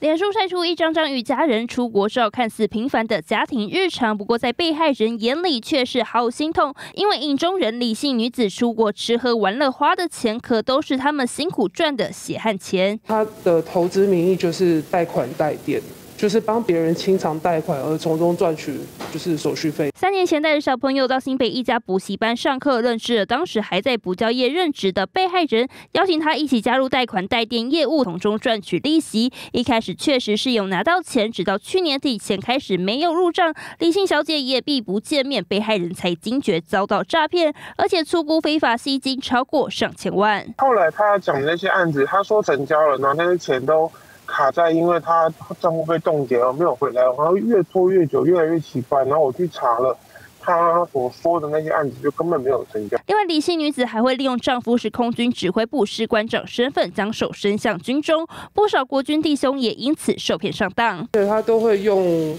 脸书晒出一张张与家人出国照，看似平凡的家庭日常，不过在被害人眼里却是好心痛，因为影中人李姓女子出国吃喝玩乐花的钱，可都是他们辛苦赚的血汗钱。他的投资名义就是贷款代垫。就是帮别人清偿贷款，而从中赚取就是手续费。三年前带着小朋友到新北一家补习班上课，认识了当时还在补教业任职的被害人，邀请他一起加入贷款代垫业务，从中赚取利息。一开始确实是有拿到钱，直到去年底钱开始没有入账，李姓小姐也避不见面，被害人才惊觉遭到诈骗，而且粗估非法吸金超过上千万。后来他讲的那些案子，他说成交了，然后那些钱都。卡在，因为他账户被冻结了，没有回来，然后越拖越久，越来越奇怪。然后我去查了，他所说的那些案子就根本没有成交。另外，李姓女子还会利用丈夫是空军指挥部士官长身份，将手伸向军中，不少国军弟兄也因此受骗上当。对他都会用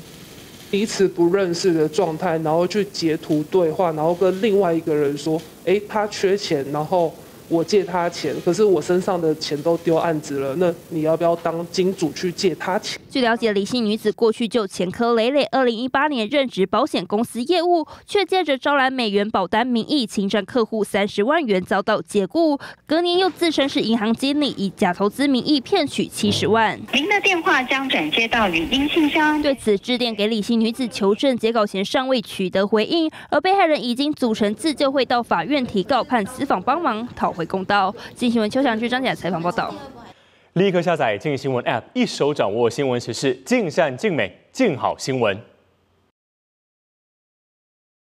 彼此不认识的状态，然后去截图对话，然后跟另外一个人说：“哎，他缺钱，然后。”我借他钱，可是我身上的钱都丢案子了。那你要不要当金主去借他钱？据了解，李姓女子过去就前科累累。二零一八年任职保险公司业务，却借着招揽美元保单名义侵占客户三十万元，遭到解雇。隔年又自称是银行经理，以假投资名义骗取七十万。您的电话将转接到语音信箱。对此致电给李姓女子求证，截稿前尚未取得回应。而被害人已经组成自救会到法院提告，判私访帮忙讨。回公道。新新闻邱祥剧张姐采访报道。立刻下载静新闻 App，一手掌握新闻时事，尽善尽美，尽好新闻。